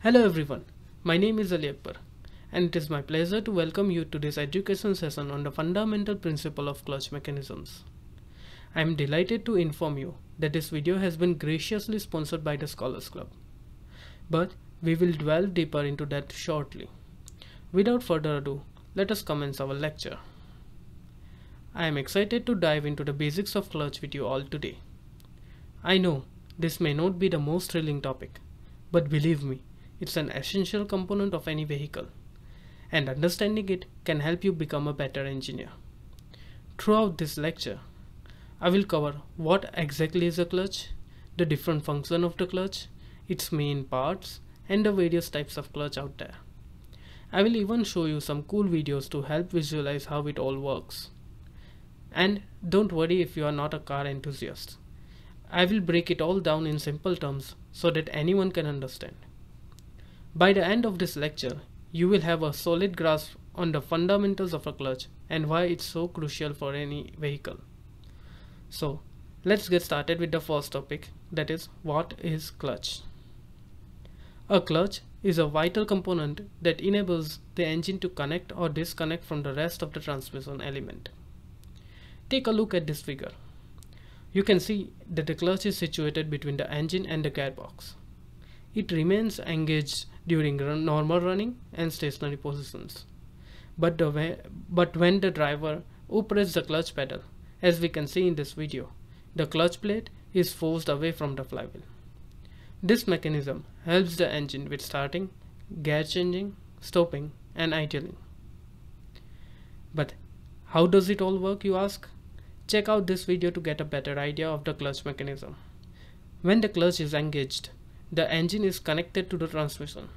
Hello everyone, my name is Ali Akbar and it is my pleasure to welcome you to this education session on the fundamental principle of clutch mechanisms. I am delighted to inform you that this video has been graciously sponsored by the Scholars Club. But we will delve deeper into that shortly. Without further ado, let us commence our lecture. I am excited to dive into the basics of clutch with you all today. I know this may not be the most thrilling topic, but believe me, it's an essential component of any vehicle, and understanding it can help you become a better engineer. Throughout this lecture, I will cover what exactly is a clutch, the different function of the clutch, its main parts, and the various types of clutch out there. I will even show you some cool videos to help visualize how it all works. And don't worry if you are not a car enthusiast. I will break it all down in simple terms so that anyone can understand. By the end of this lecture, you will have a solid grasp on the fundamentals of a clutch and why it's so crucial for any vehicle. So, let's get started with the first topic that is what is clutch. A clutch is a vital component that enables the engine to connect or disconnect from the rest of the transmission element. Take a look at this figure. You can see that the clutch is situated between the engine and the gearbox. It remains engaged during normal running and stationary positions. But, the but when the driver operates the clutch pedal, as we can see in this video, the clutch plate is forced away from the flywheel. This mechanism helps the engine with starting, gear changing, stopping and idling. But how does it all work you ask? Check out this video to get a better idea of the clutch mechanism. When the clutch is engaged, the engine is connected to the transmission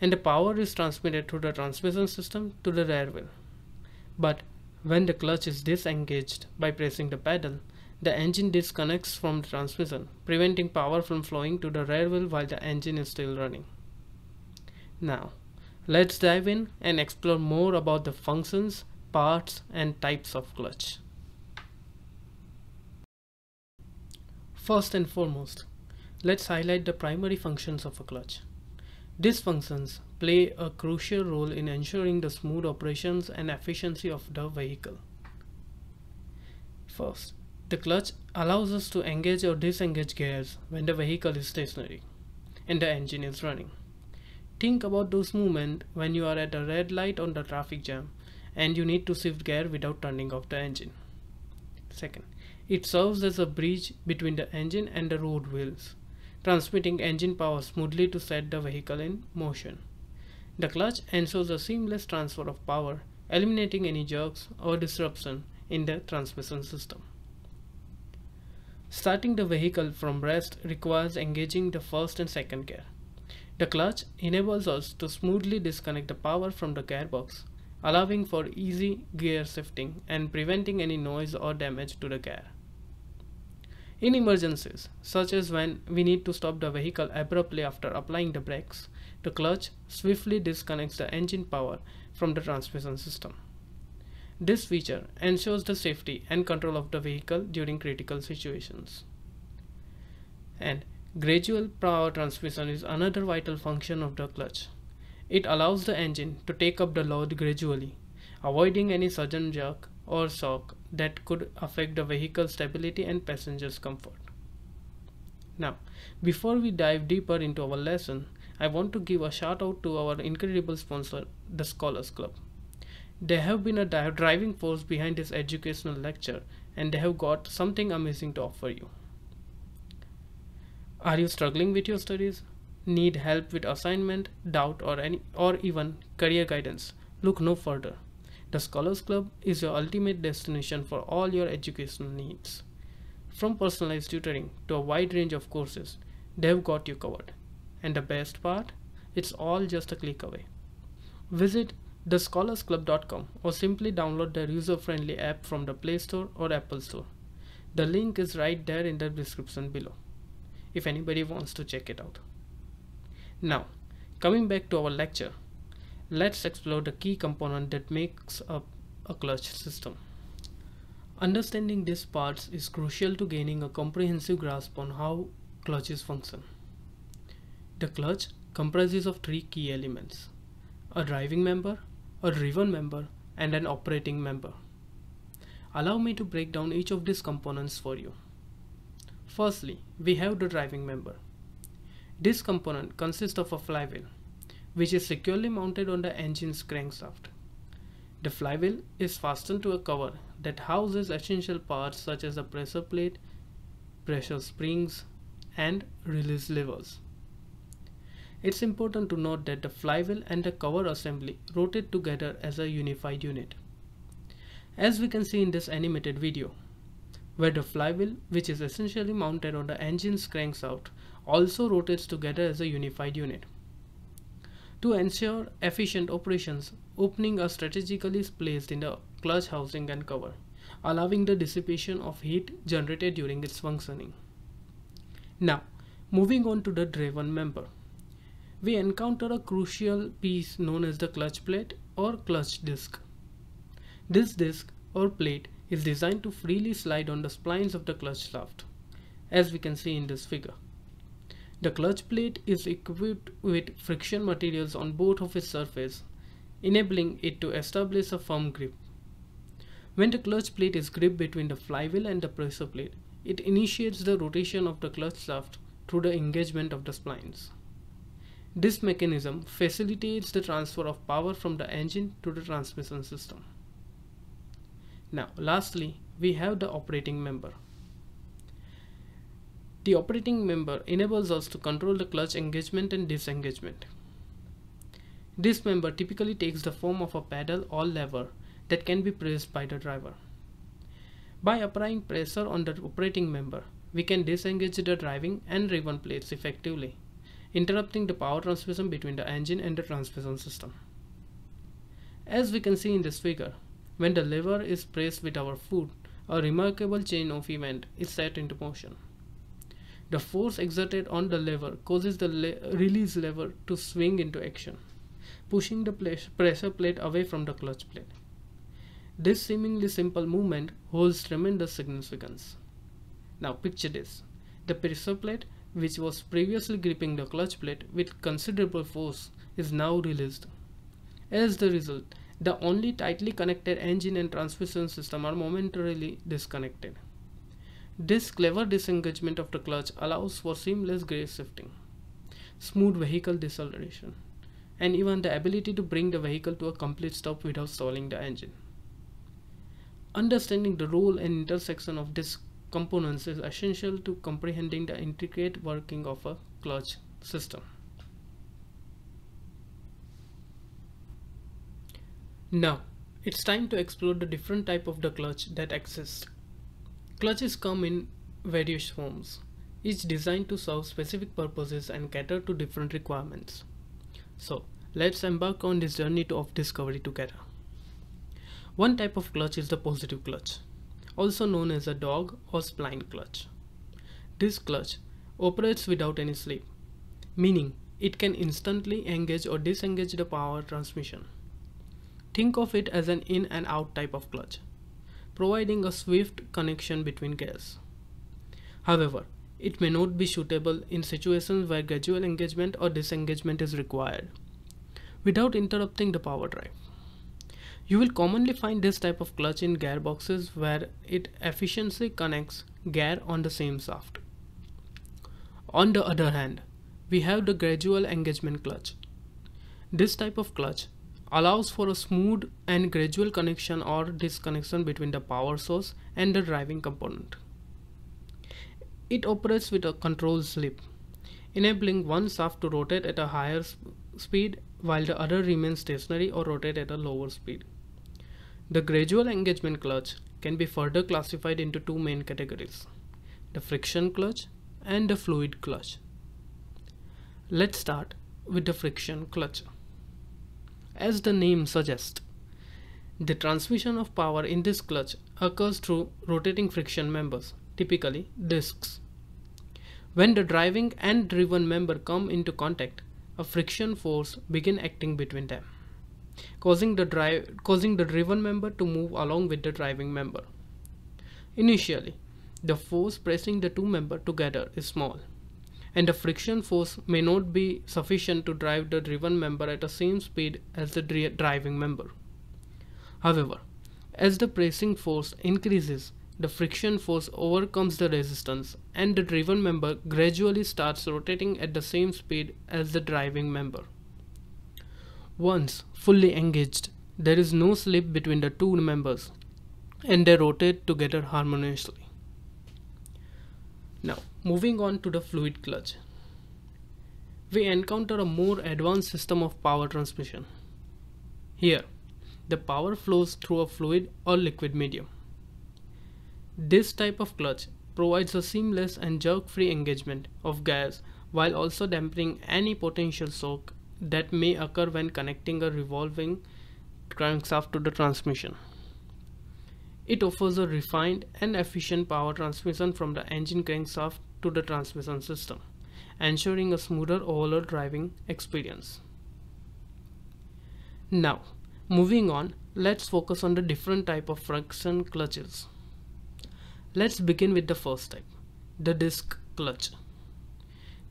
and the power is transmitted through the transmission system to the rear wheel. But when the clutch is disengaged by pressing the pedal, the engine disconnects from the transmission, preventing power from flowing to the rear wheel while the engine is still running. Now, let's dive in and explore more about the functions, parts and types of clutch. First and foremost, let's highlight the primary functions of a clutch. These functions play a crucial role in ensuring the smooth operations and efficiency of the vehicle. First, the clutch allows us to engage or disengage gears when the vehicle is stationary and the engine is running. Think about those moments when you are at a red light on the traffic jam and you need to shift gear without turning off the engine. Second, it serves as a bridge between the engine and the road wheels, transmitting engine power smoothly to set the vehicle in motion. The clutch ensures a seamless transfer of power, eliminating any jerks or disruption in the transmission system. Starting the vehicle from rest requires engaging the first and second gear. The clutch enables us to smoothly disconnect the power from the gearbox, allowing for easy gear shifting and preventing any noise or damage to the gear. In emergencies, such as when we need to stop the vehicle abruptly after applying the brakes, the clutch swiftly disconnects the engine power from the transmission system. This feature ensures the safety and control of the vehicle during critical situations. And gradual power transmission is another vital function of the clutch. It allows the engine to take up the load gradually, avoiding any sudden jerk or shock that could affect the vehicle stability and passengers comfort. Now, before we dive deeper into our lesson, I want to give a shout out to our incredible sponsor, the Scholars Club. They have been a driving force behind this educational lecture and they have got something amazing to offer you. Are you struggling with your studies? Need help with assignment, doubt or any or even career guidance? Look no further. The Scholars Club is your ultimate destination for all your educational needs. From personalized tutoring to a wide range of courses, they've got you covered. And the best part? It's all just a click away. Visit thescholarsclub.com or simply download their user-friendly app from the Play Store or Apple Store. The link is right there in the description below if anybody wants to check it out. Now, coming back to our lecture, let's explore the key component that makes up a clutch system. Understanding these parts is crucial to gaining a comprehensive grasp on how clutches function. The clutch comprises of three key elements, a driving member, a driven member, and an operating member. Allow me to break down each of these components for you. Firstly, we have the driving member. This component consists of a flywheel, which is securely mounted on the engine's crankshaft. The flywheel is fastened to a cover that houses essential parts such as the pressure plate, pressure springs, and release levers. It's important to note that the flywheel and the cover assembly rotate together as a unified unit. As we can see in this animated video, where the flywheel, which is essentially mounted on the engine's crankshaft, also rotates together as a unified unit. To ensure efficient operations, opening are strategically placed in the clutch housing and cover, allowing the dissipation of heat generated during its functioning. Now, moving on to the driven member. We encounter a crucial piece known as the clutch plate or clutch disc. This disc or plate is designed to freely slide on the splines of the clutch shaft, as we can see in this figure. The clutch plate is equipped with friction materials on both of its surface, enabling it to establish a firm grip. When the clutch plate is gripped between the flywheel and the pressure plate, it initiates the rotation of the clutch shaft through the engagement of the splines. This mechanism facilitates the transfer of power from the engine to the transmission system. Now, lastly, we have the operating member. The operating member enables us to control the clutch engagement and disengagement. This member typically takes the form of a pedal or lever that can be pressed by the driver. By applying pressure on the operating member, we can disengage the driving and driven plates effectively, interrupting the power transmission between the engine and the transmission system. As we can see in this figure, when the lever is pressed with our foot, a remarkable chain of event is set into motion. The force exerted on the lever causes the le release lever to swing into action, pushing the pressure plate away from the clutch plate. This seemingly simple movement holds tremendous significance. Now picture this. The pressure plate, which was previously gripping the clutch plate with considerable force, is now released. As the result, the only tightly connected engine and transmission system are momentarily disconnected. This clever disengagement of the clutch allows for seamless gear shifting, smooth vehicle deceleration, and even the ability to bring the vehicle to a complete stop without stalling the engine. Understanding the role and intersection of these components is essential to comprehending the intricate working of a clutch system. Now, it's time to explore the different type of the clutch that exist. Clutches come in various forms, each designed to serve specific purposes and cater to different requirements. So, let's embark on this journey of discovery together. One type of clutch is the positive clutch, also known as a dog or spline clutch. This clutch operates without any slip, meaning it can instantly engage or disengage the power transmission. Think of it as an in and out type of clutch providing a swift connection between gears. However, it may not be suitable in situations where gradual engagement or disengagement is required without interrupting the power drive. You will commonly find this type of clutch in gearboxes where it efficiently connects gear on the same shaft. On the other hand, we have the gradual engagement clutch. This type of clutch allows for a smooth and gradual connection or disconnection between the power source and the driving component. It operates with a control slip, enabling one shaft to rotate at a higher speed while the other remains stationary or rotate at a lower speed. The gradual engagement clutch can be further classified into two main categories, the friction clutch and the fluid clutch. Let's start with the friction clutch. As the name suggests, the transmission of power in this clutch occurs through rotating friction members, typically discs. When the driving and driven member come into contact, a friction force begin acting between them, causing the drive causing the driven member to move along with the driving member. Initially, the force pressing the two members together is small, and the friction force may not be sufficient to drive the driven member at the same speed as the driving member. However, as the pressing force increases, the friction force overcomes the resistance and the driven member gradually starts rotating at the same speed as the driving member. Once fully engaged, there is no slip between the two members and they rotate together harmoniously. Now, moving on to the fluid clutch. We encounter a more advanced system of power transmission. Here, the power flows through a fluid or liquid medium. This type of clutch provides a seamless and jerk-free engagement of gas while also dampening any potential shock that may occur when connecting a revolving crankshaft to the transmission. It offers a refined and efficient power transmission from the engine crankshaft to the transmission system, ensuring a smoother overall driving experience. Now, moving on, let's focus on the different type of friction clutches. Let's begin with the first type, the disc clutch.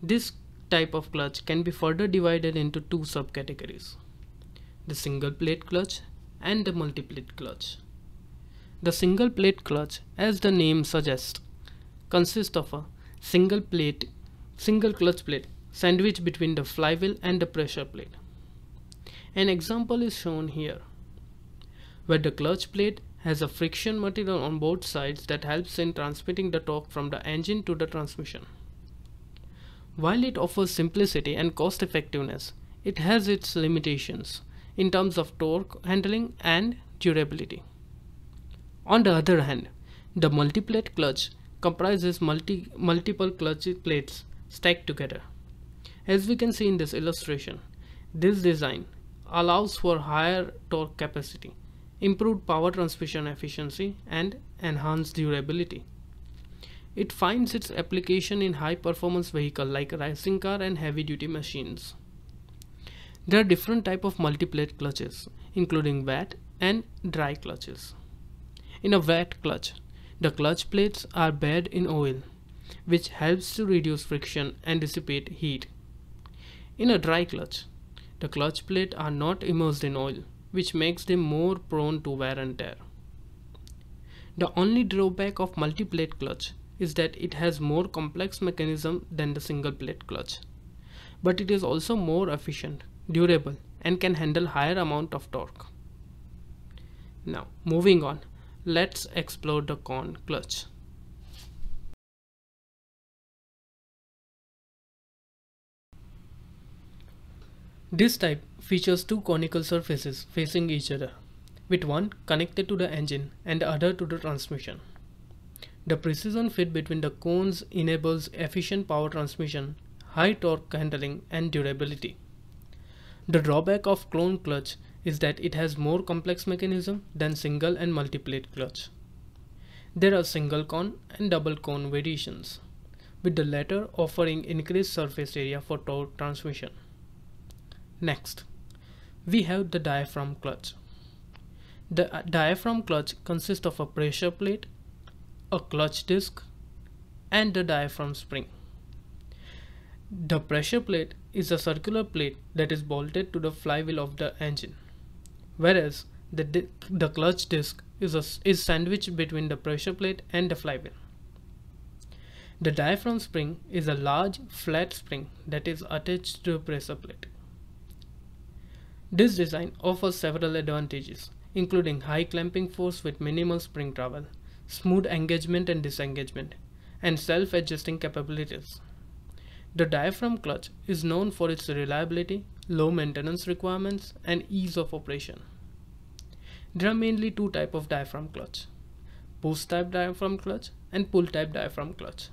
This type of clutch can be further divided into two subcategories, the single plate clutch and the multi-plate clutch. The single plate clutch, as the name suggests, consists of a single plate, single clutch plate sandwiched between the flywheel and the pressure plate. An example is shown here, where the clutch plate has a friction material on both sides that helps in transmitting the torque from the engine to the transmission. While it offers simplicity and cost effectiveness, it has its limitations in terms of torque handling and durability. On the other hand, the multi-plate clutch comprises multi multiple clutch plates stacked together. As we can see in this illustration, this design allows for higher torque capacity, improved power transmission efficiency, and enhanced durability. It finds its application in high performance vehicle like racing car and heavy duty machines. There are different type of multi-plate clutches, including wet and dry clutches. In a wet clutch, the clutch plates are bathed in oil, which helps to reduce friction and dissipate heat. In a dry clutch, the clutch plates are not immersed in oil, which makes them more prone to wear and tear. The only drawback of multi-plate clutch is that it has more complex mechanism than the single plate clutch. But it is also more efficient, durable and can handle higher amount of torque. Now moving on, Let's explore the cone clutch. This type features two conical surfaces facing each other, with one connected to the engine and the other to the transmission. The precision fit between the cones enables efficient power transmission, high torque handling and durability. The drawback of cone clutch is that it has more complex mechanism than single and multi-plate clutch. There are single cone and double cone variations, with the latter offering increased surface area for torque transmission. Next, we have the diaphragm clutch. The uh, diaphragm clutch consists of a pressure plate, a clutch disc, and the diaphragm spring. The pressure plate is a circular plate that is bolted to the flywheel of the engine whereas the, the clutch disc is, a, is sandwiched between the pressure plate and the flywheel. The diaphragm spring is a large flat spring that is attached to a pressure plate. This design offers several advantages, including high clamping force with minimal spring travel, smooth engagement and disengagement, and self-adjusting capabilities. The diaphragm clutch is known for its reliability, low maintenance requirements, and ease of operation. There are mainly two types of diaphragm clutch, push type diaphragm clutch and pull type diaphragm clutch.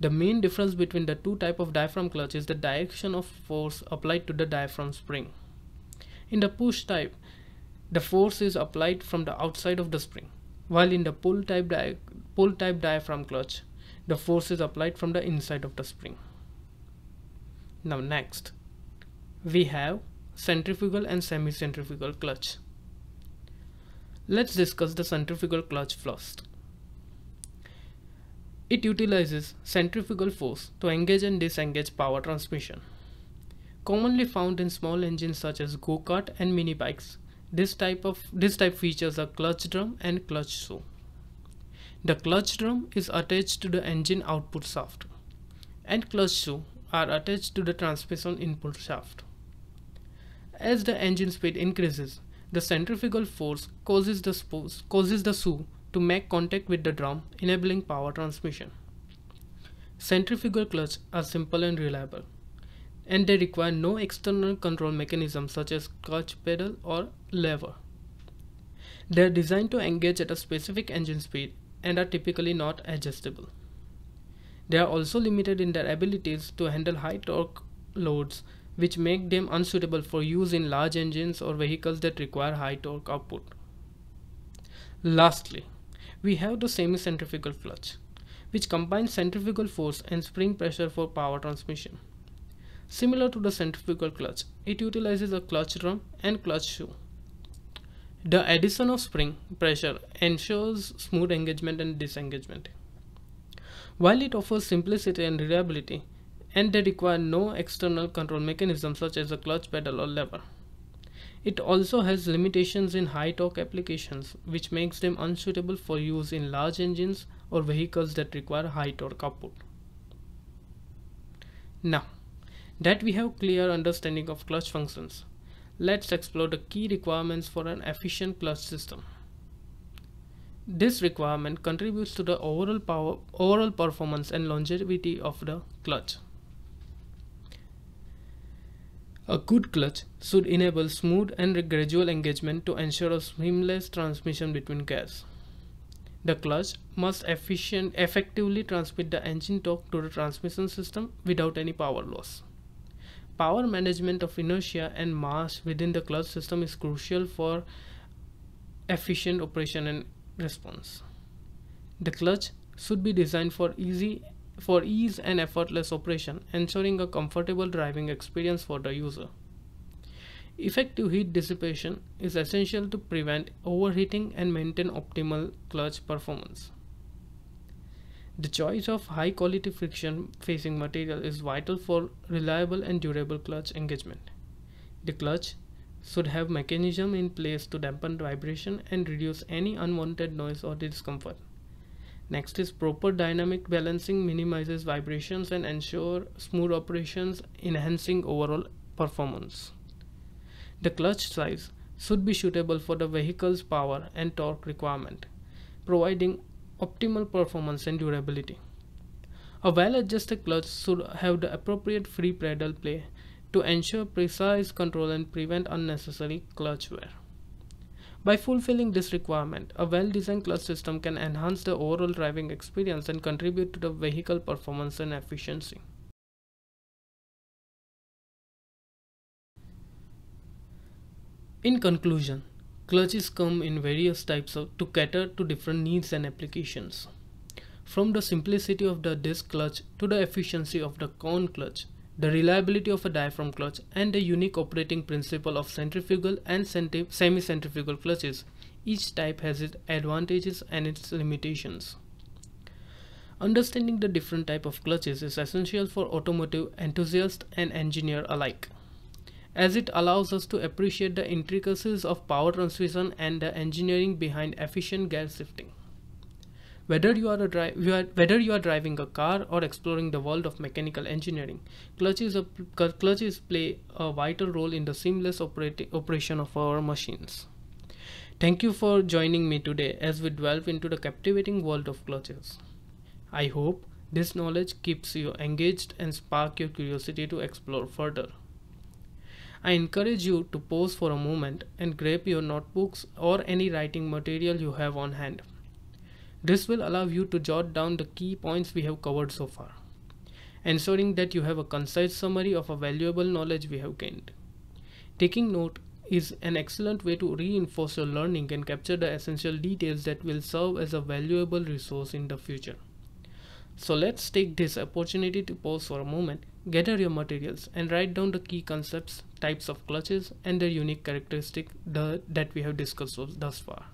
The main difference between the two types of diaphragm clutch is the direction of force applied to the diaphragm spring. In the push type, the force is applied from the outside of the spring, while in the pull type, pull type diaphragm clutch, the force is applied from the inside of the spring. Now next, we have centrifugal and semi-centrifugal clutch. Let's discuss the centrifugal clutch first. It utilizes centrifugal force to engage and disengage power transmission. Commonly found in small engines such as go-kart and mini bikes, this type of this type features a clutch drum and clutch shoe. The clutch drum is attached to the engine output shaft and clutch shoe are attached to the transmission input shaft. As the engine speed increases, the centrifugal force causes the, causes the shoe to make contact with the drum, enabling power transmission. Centrifugal clutch are simple and reliable, and they require no external control mechanism such as clutch pedal or lever. They are designed to engage at a specific engine speed and are typically not adjustable. They are also limited in their abilities to handle high torque loads which make them unsuitable for use in large engines or vehicles that require high torque output. Lastly, we have the semi-centrifugal clutch, which combines centrifugal force and spring pressure for power transmission. Similar to the centrifugal clutch, it utilizes a clutch drum and clutch shoe. The addition of spring pressure ensures smooth engagement and disengagement. While it offers simplicity and reliability, and they require no external control mechanism such as a clutch pedal or lever. It also has limitations in high torque applications which makes them unsuitable for use in large engines or vehicles that require high torque output. Now that we have clear understanding of clutch functions, let's explore the key requirements for an efficient clutch system. This requirement contributes to the overall power, overall performance and longevity of the clutch. A good clutch should enable smooth and gradual engagement to ensure a seamless transmission between gears. The clutch must efficient, effectively transmit the engine torque to the transmission system without any power loss. Power management of inertia and mass within the clutch system is crucial for efficient operation and response. The clutch should be designed for easy for ease and effortless operation, ensuring a comfortable driving experience for the user. Effective heat dissipation is essential to prevent overheating and maintain optimal clutch performance. The choice of high quality friction facing material is vital for reliable and durable clutch engagement. The clutch should have mechanism in place to dampen vibration and reduce any unwanted noise or discomfort. Next is proper dynamic balancing minimizes vibrations and ensure smooth operations enhancing overall performance. The clutch size should be suitable for the vehicle's power and torque requirement, providing optimal performance and durability. A well-adjusted clutch should have the appropriate free pedal play to ensure precise control and prevent unnecessary clutch wear. By fulfilling this requirement, a well-designed clutch system can enhance the overall driving experience and contribute to the vehicle performance and efficiency. In conclusion, clutches come in various types of, to cater to different needs and applications. From the simplicity of the disc clutch to the efficiency of the cone clutch, the reliability of a diaphragm clutch, and the unique operating principle of centrifugal and semi-centrifugal clutches. Each type has its advantages and its limitations. Understanding the different type of clutches is essential for automotive enthusiasts and engineer alike, as it allows us to appreciate the intricacies of power transmission and the engineering behind efficient gear shifting. Whether you are, a you are, whether you are driving a car or exploring the world of mechanical engineering, clutches, clutches play a vital role in the seamless operation of our machines. Thank you for joining me today as we delve into the captivating world of clutches. I hope this knowledge keeps you engaged and spark your curiosity to explore further. I encourage you to pause for a moment and grab your notebooks or any writing material you have on hand. This will allow you to jot down the key points we have covered so far, ensuring that you have a concise summary of a valuable knowledge we have gained. Taking note is an excellent way to reinforce your learning and capture the essential details that will serve as a valuable resource in the future. So let's take this opportunity to pause for a moment, gather your materials and write down the key concepts, types of clutches and their unique characteristic that we have discussed thus far.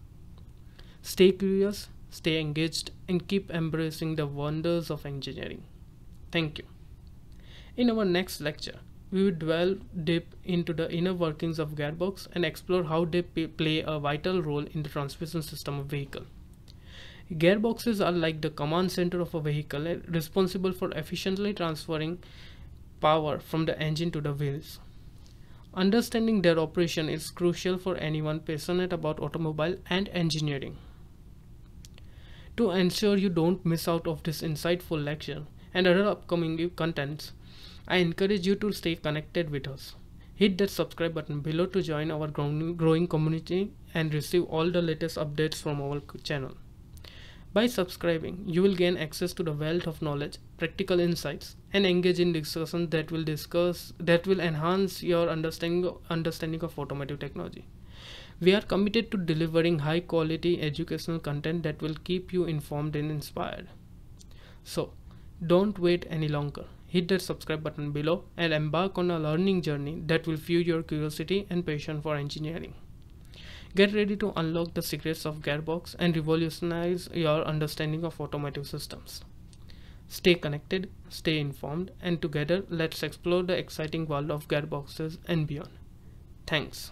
Stay curious, stay engaged, and keep embracing the wonders of engineering. Thank you. In our next lecture, we will delve deep into the inner workings of gearbox and explore how they play a vital role in the transmission system of vehicle. Gearboxes are like the command center of a vehicle eh, responsible for efficiently transferring power from the engine to the wheels. Understanding their operation is crucial for anyone passionate about automobile and engineering. To ensure you don't miss out of this insightful lecture and other upcoming contents, I encourage you to stay connected with us. Hit that subscribe button below to join our growing community and receive all the latest updates from our channel. By subscribing, you will gain access to the wealth of knowledge, practical insights, and engage in discussions that will discuss that will enhance your understanding understanding of automotive technology. We are committed to delivering high quality educational content that will keep you informed and inspired. So, don't wait any longer. Hit that subscribe button below and embark on a learning journey that will fuel your curiosity and passion for engineering. Get ready to unlock the secrets of Gearbox and revolutionize your understanding of automotive systems. Stay connected, stay informed, and together let's explore the exciting world of gearboxes and beyond. Thanks.